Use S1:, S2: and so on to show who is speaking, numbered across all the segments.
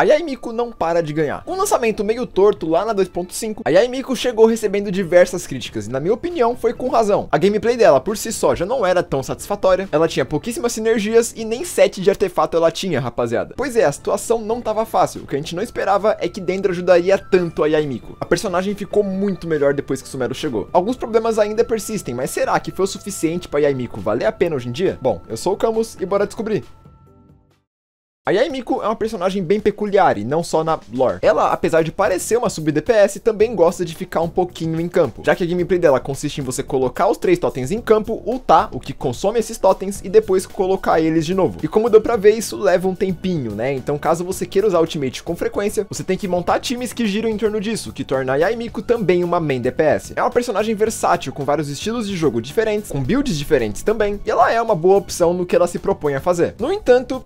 S1: a Yaimiko não para de ganhar. Com um lançamento meio torto lá na 2.5, a Yaimiko chegou recebendo diversas críticas e na minha opinião foi com razão. A gameplay dela por si só já não era tão satisfatória, ela tinha pouquíssimas sinergias e nem set de artefato ela tinha, rapaziada. Pois é, a situação não tava fácil, o que a gente não esperava é que Dendro ajudaria tanto a Yaimiko. A personagem ficou muito melhor depois que Sumero chegou. Alguns problemas ainda persistem, mas será que foi o suficiente para Yaimiko valer a pena hoje em dia? Bom, eu sou o Camus e bora descobrir. A Yaimiko é uma personagem bem peculiar e não só na lore. Ela, apesar de parecer uma sub-DPS, também gosta de ficar um pouquinho em campo, já que a gameplay dela consiste em você colocar os três totens em campo, ultar, o que consome esses totens, e depois colocar eles de novo. E como deu pra ver, isso leva um tempinho, né? Então caso você queira usar Ultimate com frequência, você tem que montar times que giram em torno disso, que torna a Yaimiko também uma main DPS. É uma personagem versátil, com vários estilos de jogo diferentes, com builds diferentes também, e ela é uma boa opção no que ela se propõe a fazer. No entanto,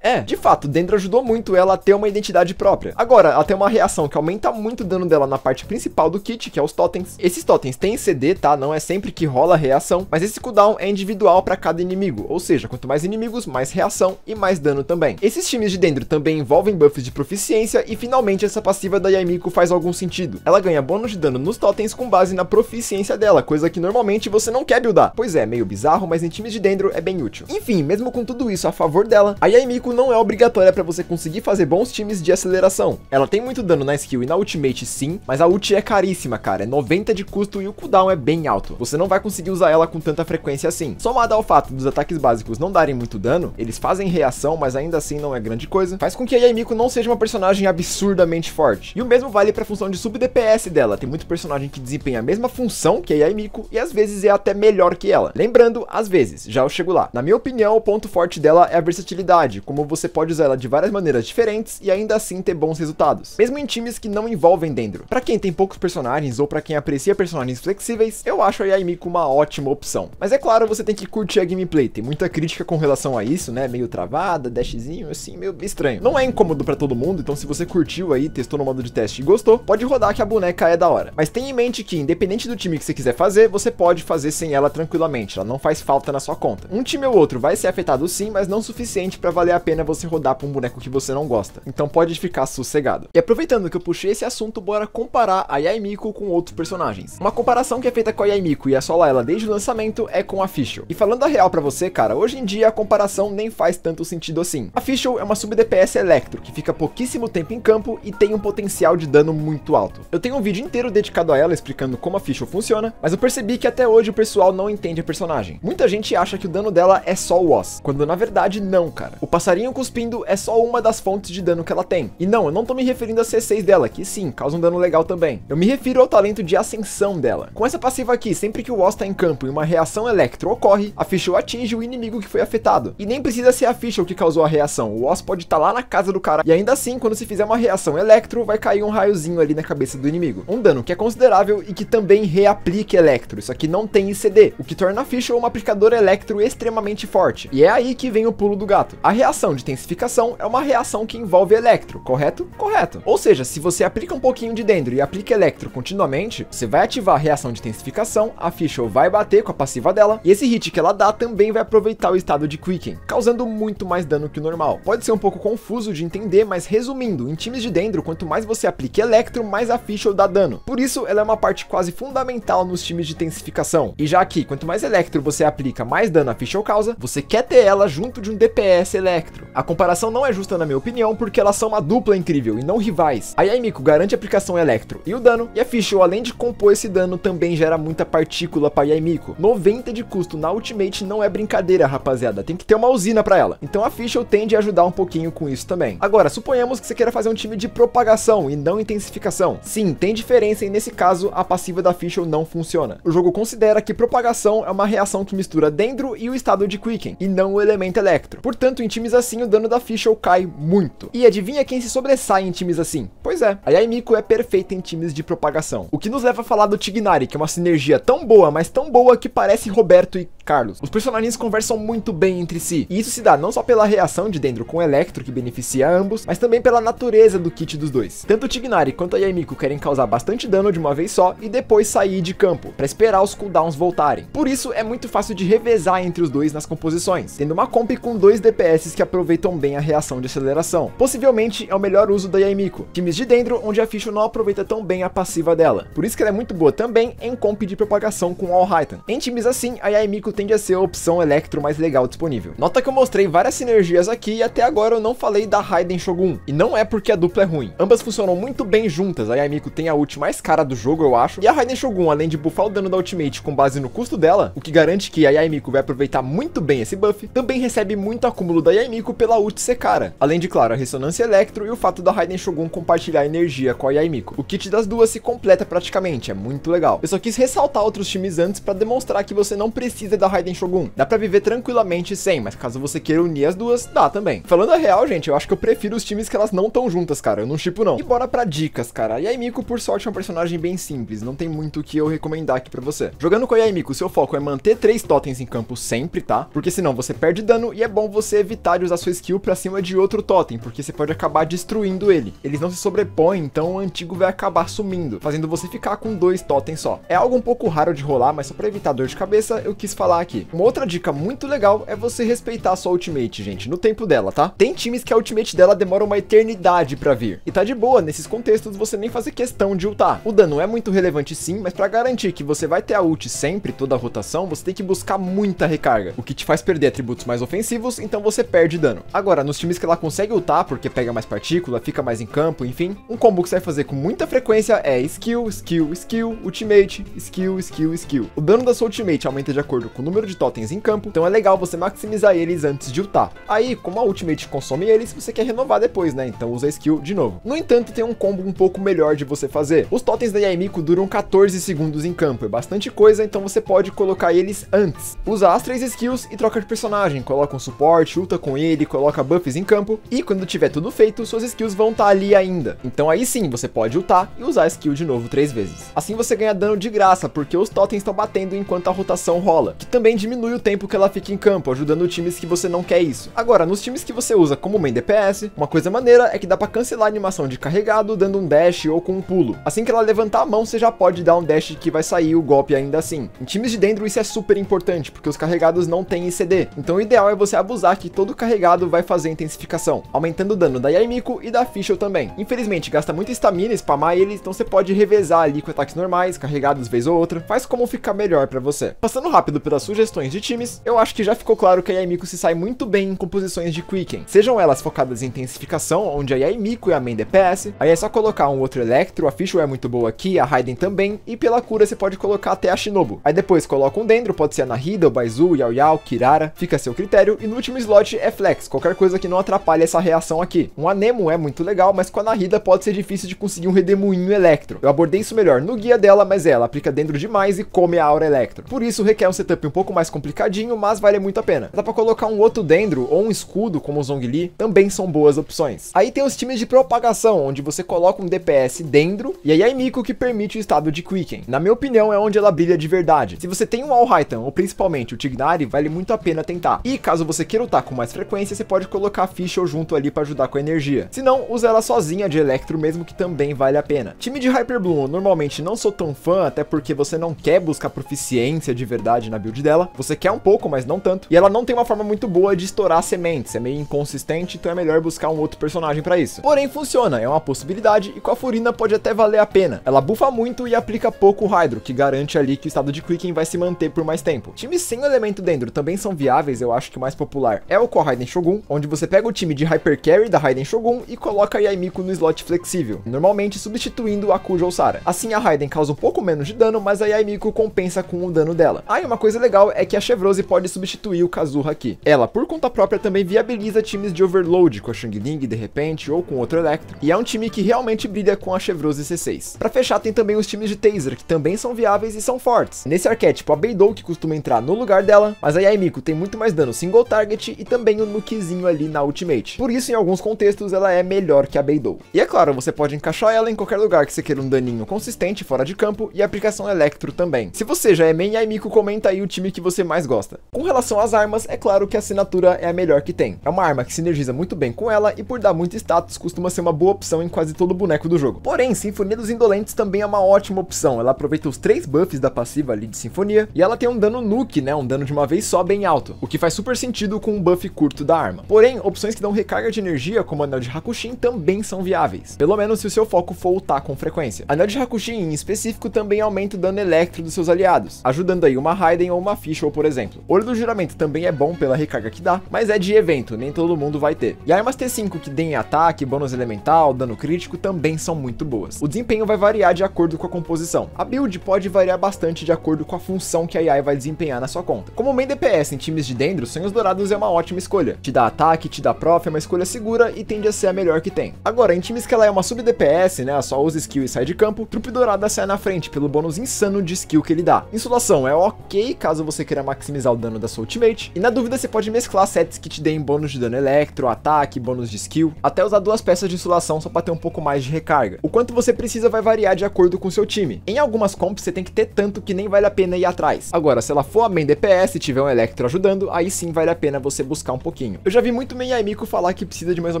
S1: é, de fato, Dendro ajudou muito ela a ter uma identidade própria. Agora, ela tem uma reação que aumenta muito o dano dela na parte principal do kit, que é os totens. Esses totens têm CD, tá? Não é sempre que rola a reação, mas esse cooldown é individual para cada inimigo, ou seja, quanto mais inimigos, mais reação e mais dano também. Esses times de Dendro também envolvem buffs de proficiência e finalmente essa passiva da Yaimiko faz algum sentido. Ela ganha bônus de dano nos totens com base na proficiência dela, coisa que normalmente você não quer buildar. Pois é, meio bizarro, mas em times de Dendro é bem útil. Enfim, mesmo com tudo isso a favor dela, a Yaimiko não é obrigatória para você conseguir fazer bons times de aceleração. Ela tem muito dano na skill e na ultimate sim, mas a ult é caríssima, cara, é 90 de custo e o cooldown é bem alto. Você não vai conseguir usar ela com tanta frequência assim. Somado ao fato dos ataques básicos não darem muito dano, eles fazem reação, mas ainda assim não é grande coisa, faz com que a Yaimiko não seja uma personagem absurdamente forte. E o mesmo vale para a função de sub DPS dela, tem muito personagem que desempenha a mesma função que a Yaimiko e às vezes é até melhor que ela. Lembrando, às vezes, já eu chego lá. Na minha opinião, o ponto forte dela é a versatilidade, como você pode usar ela de várias maneiras diferentes e ainda assim ter bons resultados, mesmo em times que não envolvem Dendro. Para quem tem poucos personagens ou para quem aprecia personagens flexíveis, eu acho a Yaimiko uma ótima opção. Mas é claro, você tem que curtir a gameplay, tem muita crítica com relação a isso, né? Meio travada, dashzinho, assim, meio estranho. Não é incômodo para todo mundo, então se você curtiu aí, testou no modo de teste e gostou, pode rodar que a boneca é da hora. Mas tenha em mente que, independente do time que você quiser fazer, você pode fazer sem ela tranquilamente, ela não faz falta na sua conta. Um time ou outro vai ser afetado sim, mas não o suficiente para valer a pena você rodar pra um boneco que você não gosta. Então pode ficar sossegado. E aproveitando que eu puxei esse assunto, bora comparar a Yaimiko com outros personagens. Uma comparação que é feita com a Yaimiko e assola ela desde o lançamento é com a Fischl. E falando a real para você, cara, hoje em dia a comparação nem faz tanto sentido assim. A Fischl é uma sub-DPS Electro, que fica pouquíssimo tempo em campo e tem um potencial de dano muito alto. Eu tenho um vídeo inteiro dedicado a ela explicando como a Fischl funciona, mas eu percebi que até hoje o pessoal não entende a personagem. Muita gente acha que o dano dela é só o Oz, quando na verdade não, cara. O passarinho cuspindo é só uma das fontes de dano que ela tem. E não, eu não tô me referindo a C6 dela, que sim, causa um dano legal também. Eu me refiro ao talento de ascensão dela. Com essa passiva aqui, sempre que o Oz tá em campo e uma reação electro ocorre, a Fischl atinge o inimigo que foi afetado. E nem precisa ser a Fischl que causou a reação, o Oz pode estar tá lá na casa do cara. E ainda assim, quando se fizer uma reação electro, vai cair um raiozinho ali na cabeça do inimigo. Um dano que é considerável e que também reaplica electro. Isso aqui não tem ICD, o que torna a Fischl uma aplicadora electro extremamente forte. E é aí que vem o pulo do gato. A reação de intensificação é uma reação reação que envolve electro, correto? Correto. Ou seja, se você aplica um pouquinho de dendro e aplica electro continuamente, você vai ativar a reação de intensificação, a Fischl vai bater com a passiva dela, e esse hit que ela dá também vai aproveitar o estado de Quicken, causando muito mais dano que o normal. Pode ser um pouco confuso de entender, mas resumindo, em times de dendro, quanto mais você aplica electro, mais a Fischl dá dano. Por isso, ela é uma parte quase fundamental nos times de intensificação. E já aqui, quanto mais electro você aplica, mais dano a Fischl causa, você quer ter ela junto de um DPS electro. A comparação não é justa na na minha opinião, porque elas são uma dupla incrível e não rivais. A Yaimiko garante a aplicação electro e o dano, e a Fischl, além de compor esse dano, também gera muita partícula para Yaimiko. 90 de custo na Ultimate não é brincadeira, rapaziada, tem que ter uma usina para ela. Então a Fischl tende a ajudar um pouquinho com isso também. Agora, suponhamos que você queira fazer um time de propagação e não intensificação. Sim, tem diferença e nesse caso a passiva da Fischl não funciona. O jogo considera que propagação é uma reação que mistura Dendro e o estado de Quicken, e não o elemento Electro. Portanto, em times assim o dano da Fischl cai muito. E adivinha quem se sobressai em times assim? Pois é, a Yaimiko é perfeita em times de propagação. O que nos leva a falar do Tignari, que é uma sinergia tão boa, mas tão boa que parece Roberto e Carlos. Os personagens conversam muito bem entre si, e isso se dá não só pela reação de Dendro com Electro, que beneficia ambos, mas também pela natureza do kit dos dois. Tanto Tignari quanto a Yaimiko querem causar bastante dano de uma vez só e depois sair de campo, para esperar os cooldowns voltarem. Por isso é muito fácil de revezar entre os dois nas composições, tendo uma comp com dois DPS que aproveitam bem a reação de aceleração. Possivelmente é o melhor uso da Yaimiko. Times de Dendro onde a Fischl não aproveita tão bem a passiva dela. Por isso que ela é muito boa também em comp de propagação com All Titan. Em times assim, a Yaimiko tende a ser a opção Electro mais legal disponível. Nota que eu mostrei várias sinergias aqui e até agora eu não falei da Raiden Shogun. E não é porque a dupla é ruim. Ambas funcionam muito bem juntas. A Yaimiko tem a ult mais cara do jogo, eu acho. E a Raiden Shogun, além de buffar o dano da ultimate com base no custo dela, o que garante que a Yaimiko vai aproveitar muito bem esse buff, também recebe muito acúmulo da Yaimiko pela ult ser cara. Além de, claro, a ressonância Electro e o fato da Raiden Shogun compartilhar energia com a Yaimiko. O kit das duas se completa praticamente, é muito legal. Eu só quis ressaltar outros times antes para demonstrar que você não precisa da Raiden Shogun. Dá pra viver tranquilamente sem, mas caso você queira unir as duas, dá também. Falando a real, gente, eu acho que eu prefiro os times que elas não estão juntas, cara. Eu não chipo não. E bora pra dicas, cara. Yaimiko, por sorte, é um personagem bem simples. Não tem muito o que eu recomendar aqui pra você. Jogando com a Yaimiko, seu foco é manter três totens em campo sempre, tá? Porque senão você perde dano e é bom você evitar de usar sua skill pra cima de outro totem, porque você pode acabar destruindo ele. Eles não se sobrepõem, então o antigo vai acabar sumindo, fazendo você ficar com dois totens só. É algo um pouco raro de rolar, mas só pra evitar dor de cabeça, eu quis falar aqui. Uma outra dica muito legal é você respeitar a sua ultimate, gente, no tempo dela, tá? Tem times que a ultimate dela demora uma eternidade pra vir. E tá de boa, nesses contextos você nem fazer questão de ultar. O dano é muito relevante sim, mas pra garantir que você vai ter a ult sempre, toda a rotação, você tem que buscar muita recarga, o que te faz perder atributos mais ofensivos, então você perde dano. Agora, nos times que ela consegue ultar, porque pega mais partícula, fica mais em campo, enfim, um combo que você vai fazer com muita frequência é skill, skill, skill, ultimate, skill, skill, skill. O dano da sua ultimate aumenta de acordo com número de totens em campo, então é legal você maximizar eles antes de ultar. Aí, como a ultimate consome eles, você quer renovar depois, né? Então usa a skill de novo. No entanto, tem um combo um pouco melhor de você fazer. Os totens da Yaimiko duram 14 segundos em campo, é bastante coisa, então você pode colocar eles antes. Usa as três skills e troca de personagem, coloca um suporte, ulta com ele, coloca buffs em campo, e quando tiver tudo feito, suas skills vão estar tá ali ainda. Então aí sim, você pode ultar e usar a skill de novo três vezes. Assim você ganha dano de graça, porque os totens estão batendo enquanto a rotação rola, que também diminui o tempo que ela fica em campo, ajudando times que você não quer isso. Agora, nos times que você usa como main DPS, uma coisa maneira é que dá pra cancelar a animação de carregado dando um dash ou com um pulo. Assim que ela levantar a mão, você já pode dar um dash que vai sair o golpe ainda assim. Em times de dentro isso é super importante, porque os carregados não têm ICD. Então o ideal é você abusar que todo carregado vai fazer intensificação, aumentando o dano da Yaimiko e da Fischl também. Infelizmente, gasta muita estamina spamar eles, então você pode revezar ali com ataques normais, carregados vez ou outra, faz como ficar melhor para você. Passando rápido pelas sugestões de times, eu acho que já ficou claro que a Yaimiko se sai muito bem em composições de Quicken, sejam elas focadas em intensificação, onde a Yaimiko é a main DPS, aí é só colocar um outro Electro, a Fischl é muito boa aqui, a Raiden também, e pela cura você pode colocar até a Shinobu. Aí depois coloca um Dendro, pode ser a Nahida, o Baizu, Yao Yao, Kirara, fica a seu critério, e no último slot é Flex, qualquer coisa que não atrapalhe essa reação aqui. Um Anemo é muito legal, mas com a Nahida pode ser difícil de conseguir um redemoinho Electro. Eu abordei isso melhor no guia dela, mas ela aplica Dendro demais e come a Aura Electro. Por isso requer um setup um pouco mais complicadinho, mas vale muito a pena. Dá pra colocar um outro Dendro ou um escudo como o Zhongli, também são boas opções. Aí tem os times de propagação, onde você coloca um DPS Dendro e a Yaimiko que permite o estado de Quicken. Na minha opinião, é onde ela brilha de verdade. Se você tem um All Titan, ou principalmente o Tignari, vale muito a pena tentar. E caso você queira lutar com mais frequência, você pode colocar a Fischl junto ali para ajudar com a energia. Se não, usa ela sozinha de Electro mesmo que também vale a pena. Time de Hyper Bloom, normalmente não sou tão fã, até porque você não quer buscar proficiência de verdade na build dela. Você quer um pouco, mas não tanto. E ela não tem uma forma muito boa de estourar sementes, é meio inconsistente, então é melhor buscar um outro personagem para isso. Porém, funciona, é uma possibilidade e com a Furina pode até valer a pena. Ela bufa muito e aplica pouco Hydro, que garante ali que o estado de Quicken vai se manter por mais tempo. Times sem o elemento Dendro também são viáveis, eu acho que o mais popular é o com a Raiden Shogun, onde você pega o time de Hyper Carry da Raiden Shogun e coloca a Yaimiko no slot flexível, normalmente substituindo a Kuja ou Sara. Assim a Raiden causa um pouco menos de dano, mas a Yaimiko compensa com o dano dela. Ah, e uma coisa legal é que a Chevrose pode substituir o Kazuha aqui. Ela, por conta própria, também viabiliza times de Overload com a Shang Ling de repente ou com outro Electro, e é um time que realmente brilha com a Chevrose C6. Para fechar, tem também os times de Taser, que também são viáveis e são fortes. Nesse arquétipo, a Beidou que costuma entrar no lugar dela, mas a Yaimiko tem muito mais dano single target e também o um nukezinho ali na ultimate. Por isso, em alguns contextos, ela é melhor que a Beidou. E é claro, você pode encaixar ela em qualquer lugar que você queira um daninho consistente fora de campo e aplicação Electro também. Se você já é main Yaimiko, comenta aí o time que você mais gosta. Com relação às armas, é claro que a assinatura é a melhor que tem. É uma arma que sinergiza muito bem com ela e por dar muito status costuma ser uma boa opção em quase todo boneco do jogo. Porém, Sinfonia dos Indolentes também é uma ótima opção. Ela aproveita os três buffs da passiva ali de Sinfonia e ela tem um dano nuke, né, um dano de uma vez só bem alto, o que faz super sentido com um buff curto da arma. Porém, opções que dão recarga de energia, como o Anel de Hakushin, também são viáveis, pelo menos se o seu foco for ultar com frequência. Anel de Hakushin em específico também aumenta o dano electro dos seus aliados, ajudando aí uma Raiden ou uma Fischl, por exemplo. Olho do Juramento também é bom pela recarga que dá, mas é de evento, nem todo mundo vai ter. E armas T5 que deem ataque, bônus elemental, dano crítico também são muito boas. O desempenho vai variar de acordo com a composição. A build pode variar bastante de acordo com a função que a AI vai desempenhar na sua conta. Como main DPS em times de Dendro, Sonhos Dourados é uma ótima escolha. Te dá ataque, te dá prof, é uma escolha segura e tende a ser a melhor que tem. Agora, em times que ela é uma sub DPS, né, só usa skill e sai de campo, Trupe Dourada sai na frente pelo bônus insano de skill que ele dá. Insolação é ok caso você queira maximizar o dano da sua ultimate, e na dúvida você pode mesclar sets que te deem bônus de dano electro, ataque, bônus de skill, até usar duas peças de insolação só para ter um pouco mais de recarga. O quanto você precisa vai variar de acordo com o seu time. Em algumas comps você tem que ter tanto que nem vale a pena ir atrás. Agora, se ela for a main DPS e tiver um electro ajudando, aí sim vale a pena você buscar um pouquinho. Eu já vi muito main Aimiko falar que precisa de mais ou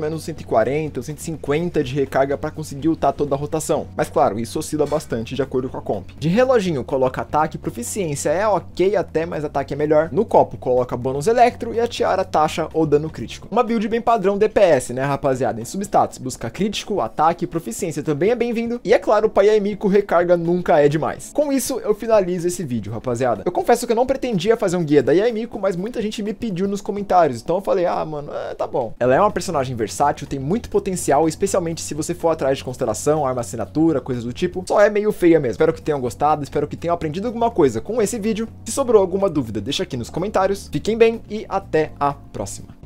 S1: menos 140 ou 150 de recarga para conseguir ultar toda a rotação. Mas claro, isso oscila bastante de acordo com a comp. De reloginho coloca ataque, proficiência é ok até, mas ataque é melhor. No copo coloca bônus electro e a tiara taxa ou dano crítico. Uma build bem padrão DPS, né rapaziada? Em substatus, busca crítico, ataque, proficiência também é bem-vindo. E é claro, Pai Aimiko recarga nunca é demais. Com isso, eu finalizo esse vídeo, rapaziada. Eu confesso que eu não pretendia fazer um guia da Yaimiko, mas muita gente me pediu nos comentários. Então eu falei, ah, mano, é, tá bom. Ela é uma personagem versátil, tem muito potencial, especialmente se você for atrás de constelação, arma assinatura, coisas do tipo. Só é meio feia mesmo. Espero que tenham gostado, espero que tenham aprendido alguma coisa com esse vídeo. Se sobrou alguma dúvida, deixa aqui nos comentários. Fiquem bem e até a próxima.